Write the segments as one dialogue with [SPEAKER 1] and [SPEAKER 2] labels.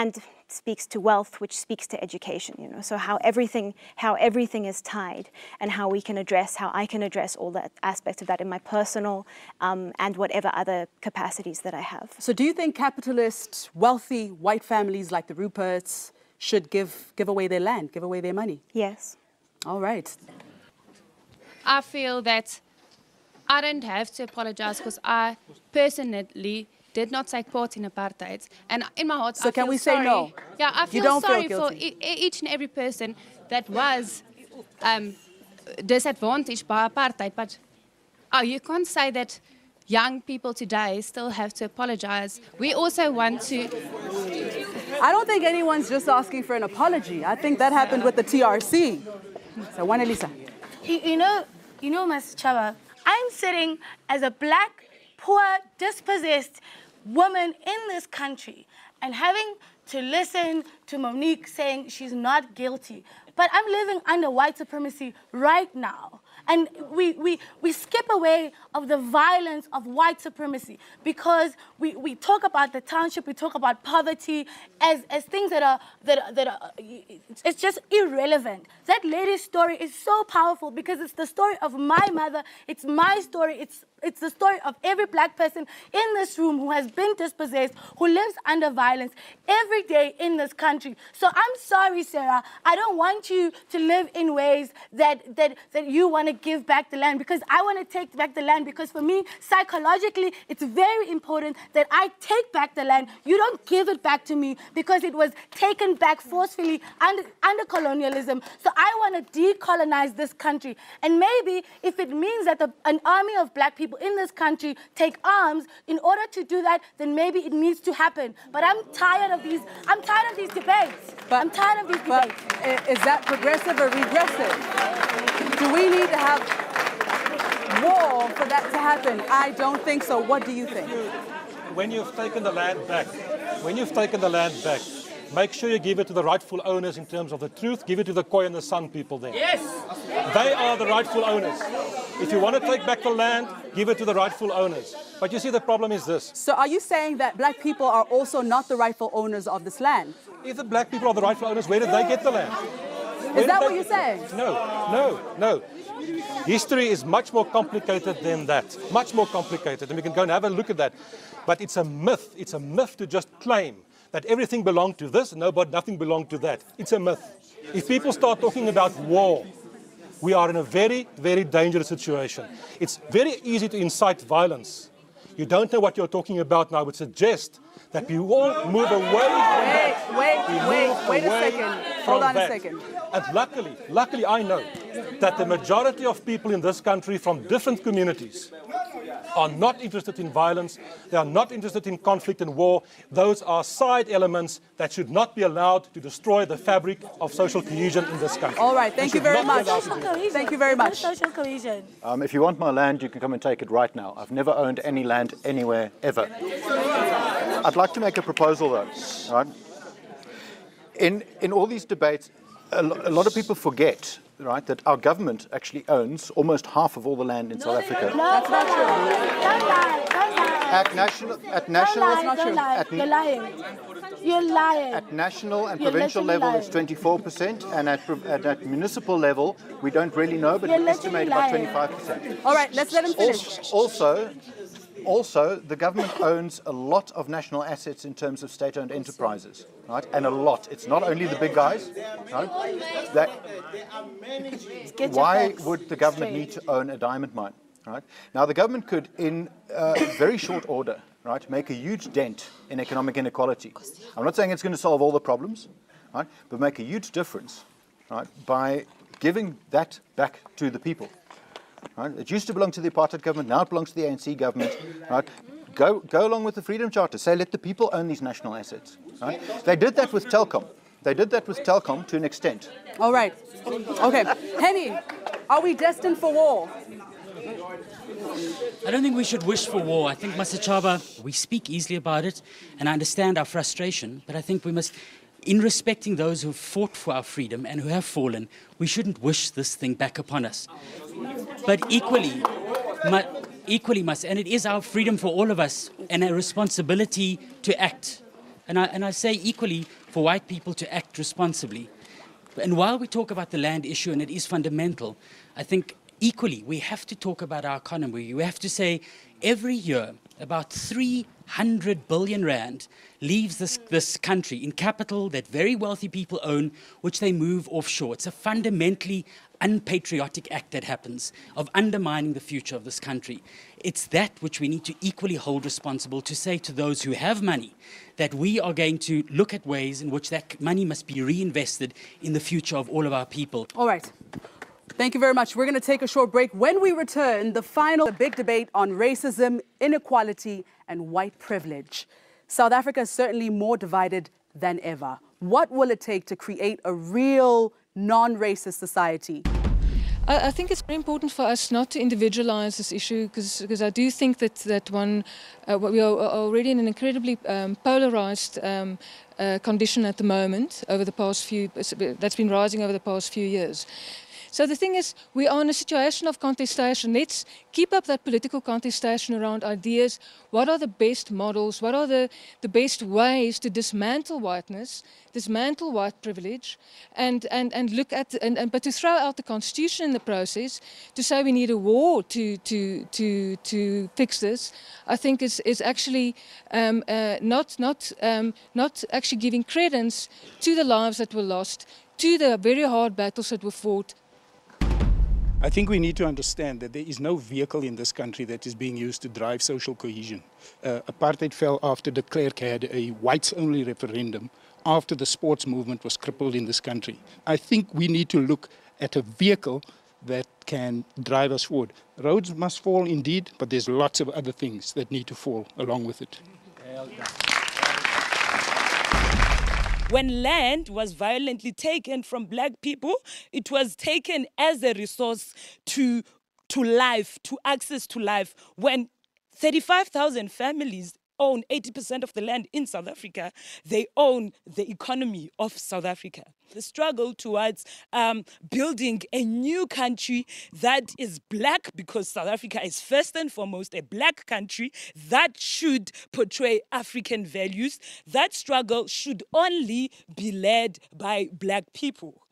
[SPEAKER 1] and speaks to wealth, which speaks to education. You know, so how everything how everything is tied, and how we can address how I can address all that aspects of that in my personal um, and whatever other capacities that I have.
[SPEAKER 2] So, do you think capitalist, wealthy white families like the Ruperts should give give away their land, give away their money?
[SPEAKER 1] Yes.
[SPEAKER 2] All right.
[SPEAKER 3] I feel that I don't have to apologize because I personally did not take part in apartheid. And in my heart,
[SPEAKER 2] So
[SPEAKER 3] I
[SPEAKER 2] can
[SPEAKER 3] feel
[SPEAKER 2] we say
[SPEAKER 3] sorry.
[SPEAKER 2] no?
[SPEAKER 3] Yeah, I
[SPEAKER 2] You
[SPEAKER 3] feel
[SPEAKER 2] don't feel
[SPEAKER 3] sorry for e- each and every person that was um, disadvantaged by apartheid. But oh, you can't say that young people today still have to apologize. We also want to.
[SPEAKER 2] I don't think anyone's just asking for an apology. I think that happened with the TRC. So, Juana Lisa.
[SPEAKER 4] You, you know, you know, Ms. Chava, I'm sitting as a black, poor, dispossessed woman in this country and having to listen to Monique saying she's not guilty. But I'm living under white supremacy right now. And we, we, we skip away of the violence of white supremacy because we, we talk about the township, we talk about poverty as, as things that are, that that are, it's just irrelevant. That lady's story is so powerful because it's the story of my mother, it's my story, it's, it's the story of every black person in this room who has been dispossessed, who lives under violence every day in this country. So I'm sorry, Sarah. I don't want you to live in ways that, that, that you want to give back the land because I want to take back the land because for me, psychologically, it's very important that I take back the land. You don't give it back to me because it was taken back forcefully under, under colonialism. So I want to decolonize this country. And maybe if it means that the, an army of black people in this country take arms in order to do that, then maybe it needs to happen. But I'm tired of these, I'm tired of these debates. I'm tired of these
[SPEAKER 2] But
[SPEAKER 4] debates.
[SPEAKER 2] i- is that progressive or regressive? Do we need to have war for that to happen? I don't think so. What do you think?
[SPEAKER 5] when you've taken the land back, when you've taken the land back, make sure you give it to the rightful owners in terms of the truth. Give it to the Khoi and the San people there. Yes! They are the rightful owners. If you want to take back the land, give it to the rightful owners. But you see, the problem is this.
[SPEAKER 2] So, are you saying that black people are also not the rightful owners of this land?
[SPEAKER 5] If the black people are the rightful owners, where did they get the land?
[SPEAKER 2] Is that what you're saying?
[SPEAKER 5] No, no, no. History is much more complicated than that. Much more complicated. And we can go and have a look at that. But it's a myth. It's a myth to just claim that everything belonged to this and nobody, nothing belonged to that. It's a myth. If people start talking about war, we are in a very, very dangerous situation. It's very easy to incite violence. You don't know what you're talking about and I would suggest that we all move away from that.
[SPEAKER 2] wait,
[SPEAKER 5] We
[SPEAKER 2] wait, wait a second.
[SPEAKER 5] From
[SPEAKER 2] Hold on a second.
[SPEAKER 5] And luckily, luckily I know that the majority of people in this country from different communities are not interested in violence. They are not interested in conflict and war. Those are side elements that should not be allowed to destroy the fabric of social cohesion in this country.
[SPEAKER 2] All right, thank you very much.
[SPEAKER 5] allowed to do that.
[SPEAKER 4] Cohesion.
[SPEAKER 2] Thank you very
[SPEAKER 4] No
[SPEAKER 2] much.
[SPEAKER 4] Social cohesion.
[SPEAKER 6] Um, if you want my land, you can come and take it right now. I've never owned any land anywhere ever. I'd like to make a proposal though. Right? In in all these debates, a, lo- a lot of people forget, right, that our government actually owns almost half of all the land in South Africa.
[SPEAKER 4] No, That's not true. Don't lie. Don't lie.
[SPEAKER 6] At national, at
[SPEAKER 4] Don't
[SPEAKER 6] national,
[SPEAKER 4] lie. Don't lie.
[SPEAKER 6] At,
[SPEAKER 4] You're lying. You're lying.
[SPEAKER 6] at national and
[SPEAKER 4] You're
[SPEAKER 6] provincial
[SPEAKER 4] literally
[SPEAKER 6] level, it's 24%, and at, at, at municipal level, we don't really know, but
[SPEAKER 4] You're
[SPEAKER 6] we estimate
[SPEAKER 4] literally
[SPEAKER 6] about 25%.
[SPEAKER 2] All right, let's let him finish.
[SPEAKER 6] Also, also, also, the government owns a lot of national assets in terms of state-owned enterprises, right? And a lot. It's not only the big guys, right? That, why would the government need to own a diamond mine, right? Now, the government could, in uh, very short order, right, make a huge dent in economic inequality. I'm not saying it's going to solve all the problems, right, but make a huge difference, right, by giving that back to the people. Right? It used to belong to the apartheid government, now it belongs to the ANC government. Right? Go, go along with the Freedom Charter. Say, let the people own these national assets. Right? They did that with Telkom. They did that with Telkom to an extent.
[SPEAKER 2] All right. Okay. Henny, are we destined for war?
[SPEAKER 7] I don't think we should wish for war. I think, Masachaba, we speak easily about it, and I understand our frustration, but I think we must, in respecting those who have fought for our freedom and who have fallen, we shouldn't wish this thing back upon us. But equally, mu- equally must, and it is our freedom for all of us and a responsibility to act And I, and I say equally for white people to act responsibly. And while we talk about the land issue, and it is fundamental, I think equally we have to talk about our economy. We have to say every year about 300 billion rand leaves this, this country in capital that very wealthy people own, which they move offshore. It's a fundamentally unpatriotic act that happens of undermining the future of this country. It's that which we need to equally hold responsible to say to those who have money that we are going to look at ways in which that money must be reinvested in the future of all of our people.
[SPEAKER 2] All right. Thank you very much. We're going to take a short break. When we return, the final big debate on racism, inequality, and white privilege. South Africa is certainly more divided than ever. What will it take to create a real non racist society?
[SPEAKER 8] I, I think it's very important for us not to individualize this issue because I do think that, that one, uh, we are already in an incredibly um, polarized um, uh, condition at the moment over the past few, that's been rising over the past few years. So the thing is, we are in a situation of contestation. Let's keep up that political contestation around ideas. What are the best models? What are the, the best ways to dismantle whiteness, dismantle white privilege, and, and, and look at, and, and, but to throw out the constitution in the process, to say we need a war to, to, to, to fix this, I think is, is actually um, uh, not, not, um, not actually giving credence to the lives that were lost, to the very hard battles that were fought,
[SPEAKER 9] I think we need to understand that there is no vehicle in this country that is being used to drive social cohesion. Uh, apartheid fell after de Klerk had a whites only referendum after the sports movement was crippled in this country. I think we need to look at a vehicle that can drive us forward. Rhodes must fall indeed, but there's lots of other things that need to fall along with it.
[SPEAKER 10] When land was violently taken from black people, it was taken as a resource to, to life, to access to life. When 35,000 families own 80% of the land in South Africa, they own the economy of South Africa. The struggle towards um, building a new country that is black, because South Africa is first and foremost a black country that should portray African values, that struggle should only be led by black people.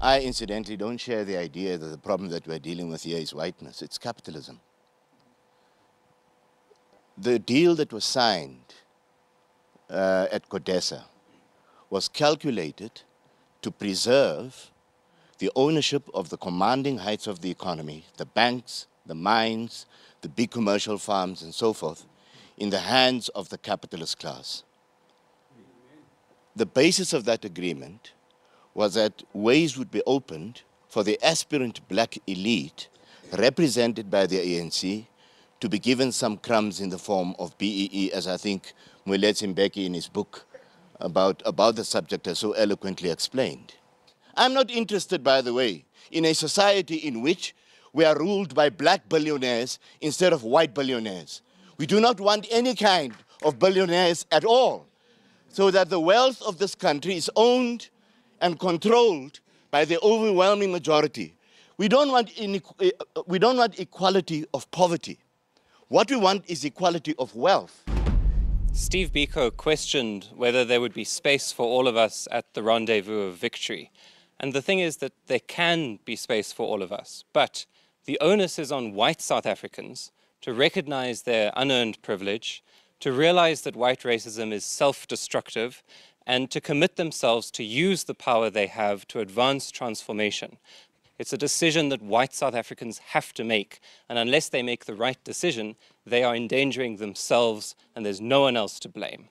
[SPEAKER 11] I incidentally don't share the idea that the problem that we're dealing with here is whiteness, it's capitalism the deal that was signed uh, at CODESA was calculated to preserve the ownership of the commanding heights of the economy, the banks, the mines, the big commercial farms, and so forth, in the hands of the capitalist class. The basis of that agreement was that ways would be opened for the aspirant black elite, represented by the ANC, to be given some crumbs in the form of BEE, as I think Moeletsi Mbeki in his book about, about the subject has so eloquently explained. I'm not interested, by the way, in a society in which we are ruled by black billionaires instead of white billionaires. We do not want any kind of billionaires at all, so that the wealth of this country is owned and controlled by the overwhelming majority. We don't want, eh, we don't want equality of poverty. What we want is equality of wealth.
[SPEAKER 12] Steve Biko questioned whether there would be space for all of us at the rendezvous of victory. And the thing is that there can be space for all of us, but the onus is on white South Africans to recognize their unearned privilege, to realize that white racism is self destructive, and to commit themselves to use the power they have to advance transformation. It's a decision that white South Africans have to make. And unless they make the right decision, they are endangering themselves, and there's no one else to blame.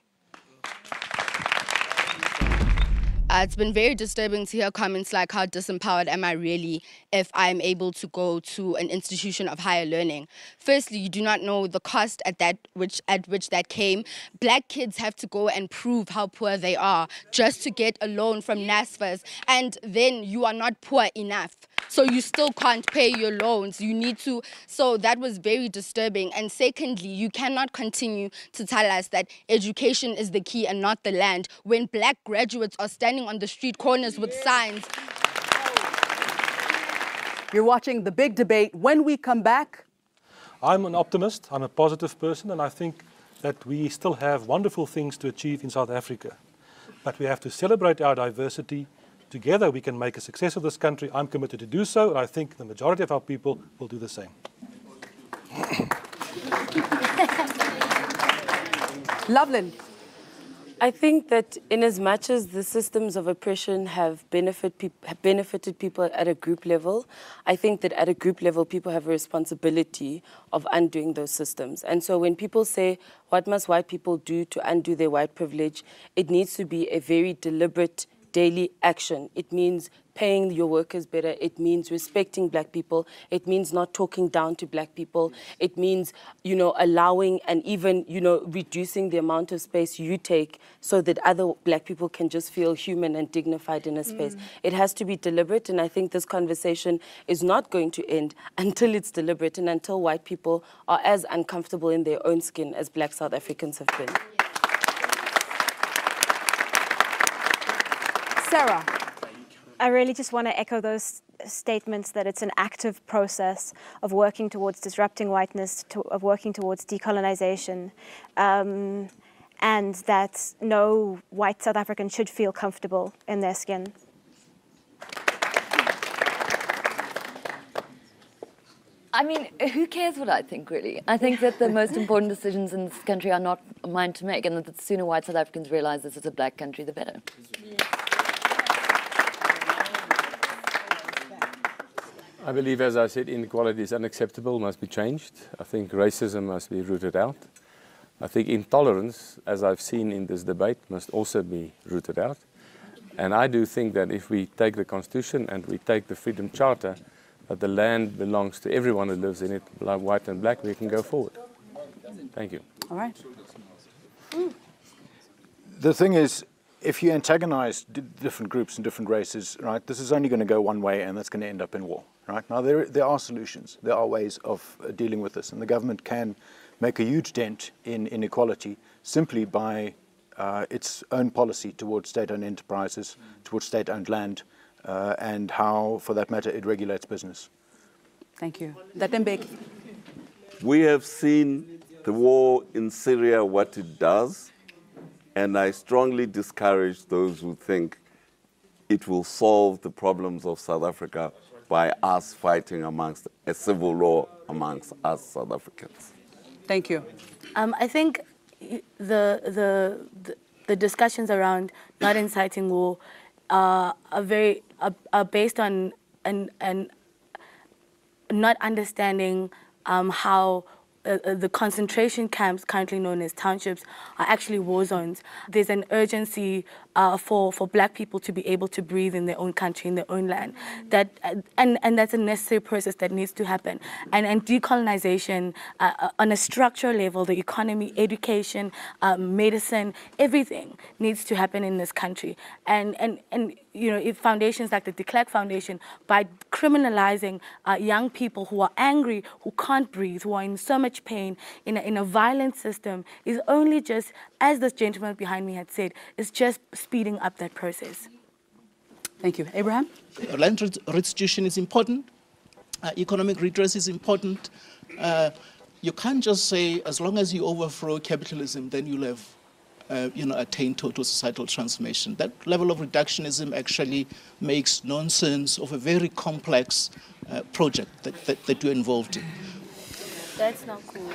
[SPEAKER 13] Uh, it's been very disturbing to hear comments like, How disempowered am I really if I'm able to go to an institution of higher learning? Firstly, you do not know the cost at, that which, at which that came. Black kids have to go and prove how poor they are just to get a loan from NSFAS, and then you are not poor enough. So you still can't pay your loans. You need to. So that was very disturbing. And secondly, you cannot continue to tell us that education is the key and not the land when black graduates are standing on the street corners with signs.
[SPEAKER 2] You're watching the big debate. When we come back,
[SPEAKER 5] I'm an optimist, I'm a positive person, and I think that we still have wonderful things to achieve in South Africa. But we have to celebrate our diversity. Together we can make a success of this country. I'm committed to do so, and I think the majority of our people will do the same.
[SPEAKER 2] Loveland.
[SPEAKER 14] I think that in as much as the systems of oppression have, benefit peop- have benefited people at a group level, I think that at a group level, people have a responsibility of undoing those systems. And so when people say, what must white people do to undo their white privilege, it needs to be a very deliberate daily action. It means paying your workers better. It means respecting black people. It means not talking down to black people. It means, you know, allowing and even, you know, reducing the amount of space you take so that other black people can just feel human and dignified in a space.
[SPEAKER 15] Mm.
[SPEAKER 14] It has to be deliberate, and I think this conversation is not going to end until it's deliberate and until white people are as uncomfortable in their own skin as black South Africans have been.
[SPEAKER 2] Sarah.
[SPEAKER 1] I really just want to echo those statements that it's an active process of working towards disrupting whiteness, to, of working towards decolonization, um, and that no white South African should feel comfortable in their skin.
[SPEAKER 15] I mean, who cares what I think, really? I think that the most important decisions in this country are not mine to make, and that the sooner white South Africans realize this is a black country, the better.
[SPEAKER 16] I believe, as I said, inequality is unacceptable, must be changed. I think racism must be rooted out. I think intolerance, as I've seen in this debate, must also be rooted out. And I do think that if we take the Constitution and we take the Freedom Charter, that the land belongs to everyone who lives in it, like white and black, we can go forward. Thank you.
[SPEAKER 2] All right.
[SPEAKER 6] The thing is, if you antagonize d- different groups and different races, right, this is only going to go one way and that's going to end up in war, right? Now, there, there are solutions. There are ways of uh, dealing with this, and the government can make a huge dent in inequality simply by uh, its own policy towards state-owned enterprises, towards state-owned land, uh, and how, for that matter, it regulates business.
[SPEAKER 2] Thank you. Datembek.
[SPEAKER 17] We have seen the war in Syria, what it does, and I strongly discourage those who think it will solve the problems of South Africa by us fighting amongst a civil war amongst us South Africans.
[SPEAKER 2] Thank you.
[SPEAKER 4] Um, I think the, the the the discussions around not inciting war uh, are very are, are based on an an not understanding um, how uh, uh, the concentration camps, currently known as townships, are actually war zones. There's an urgency uh, for, for black people to be able to breathe in their own country, in their own land. That, uh, and, and that's a necessary process that needs to happen. And, and decolonization uh, uh, on a structural level, the economy, education, um, medicine, everything needs to happen in this country. And, and, and you know, if foundations like the De Klerk Foundation, by criminalizing uh, young people who are angry, who can't breathe, who are in so much pain, in a, in a violent system, is only just, as this gentleman behind me had said, is just speeding up that process.
[SPEAKER 2] Thank you. Abraham?
[SPEAKER 18] Land ret- restitution is important. Uh, economic redress is important. Uh, you can't just say, as long as you overthrow capitalism, then you'll have uh, you know, attain total societal transformation. That level of reductionism actually makes nonsense of a very complex uh, project that, that, that you're involved in.
[SPEAKER 4] That's not cool.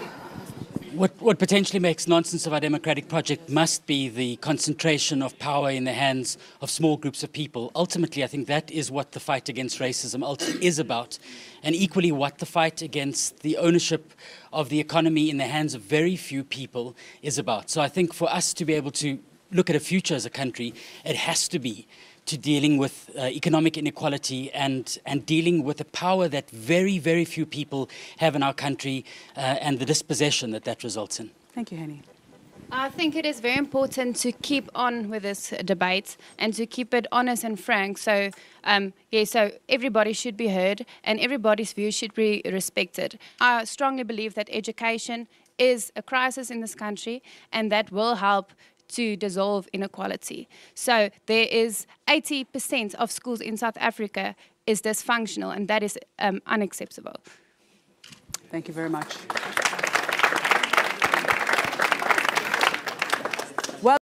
[SPEAKER 7] What, what potentially makes nonsense of our democratic project must be the concentration of power in the hands of small groups of people. Ultimately, I think that is what the fight against racism is about, and equally what the fight against the ownership of the economy in the hands of very few people is about. So I think for us to be able to look at a future as a country, it has to be to dealing with uh, economic inequality and, and dealing with the power that very, very few people have in our country uh, and the dispossession that that results in.
[SPEAKER 2] Thank you, Henny.
[SPEAKER 3] I think it is very important to keep on with this debate and to keep it honest and frank. So, um, yeah, so everybody should be heard and everybody's view should be respected. I strongly believe that education is a crisis in this country and that will help to dissolve inequality. So there is 80% of schools in South Africa is dysfunctional and that is um, unacceptable.
[SPEAKER 2] Thank you very much.